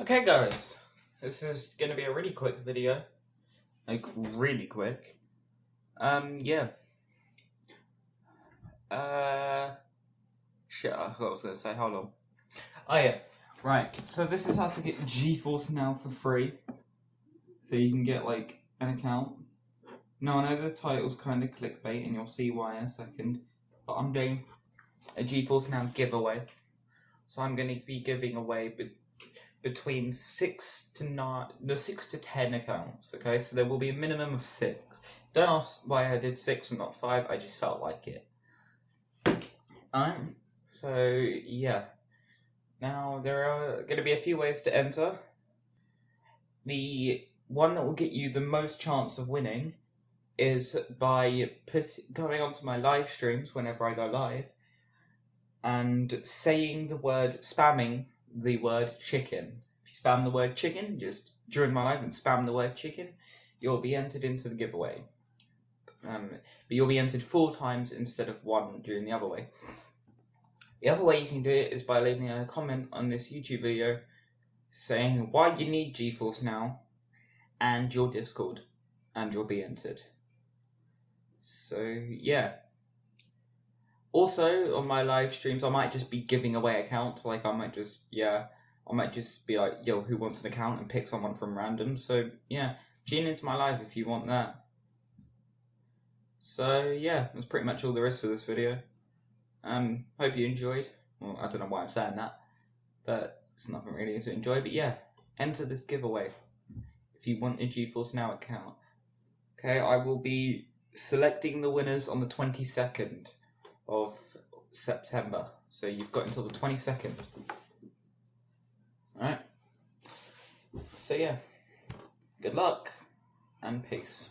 Okay guys, this is going to be a really quick video, like really quick. Um, yeah. Uh, shit, I forgot what I was going to say, hold on. Oh yeah, right, so this is how to get GeForce Now for free. So you can get like an account. Now I know the title's kind of clickbait and you'll see why in a second, but I'm doing a GeForce Now giveaway. So I'm going to be giving away between six to nine, the six to ten accounts. Okay, so there will be a minimum of six. Don't ask why I did six and not five. I just felt like it. Um. So yeah. Now there are going to be a few ways to enter. The one that will get you the most chance of winning is by put, going onto my live streams whenever I go live and saying the word, spamming the word chicken. If you spam the word chicken, just during my live and spam the word chicken, you'll be entered into the giveaway. Um, but you'll be entered four times instead of one during the other way. The other way you can do it is by leaving a comment on this YouTube video saying why you need GeForce now and your Discord, and you'll be entered. So, yeah. Also, on my live streams, I might just be giving away accounts. Like, I might just, yeah, I might just be like, yo, who wants an account and pick someone from random. So, yeah, tune into my live if you want that. So, yeah, that's pretty much all there is for this video. Um, hope you enjoyed. Well, I don't know why I'm saying that, but it's nothing really to enjoy. But yeah, enter this giveaway if you want a GeForce Now account. Okay, I will be selecting the winners on the 22nd of September. So you've got until the 22nd. Alright. So yeah, good luck and peace.